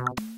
you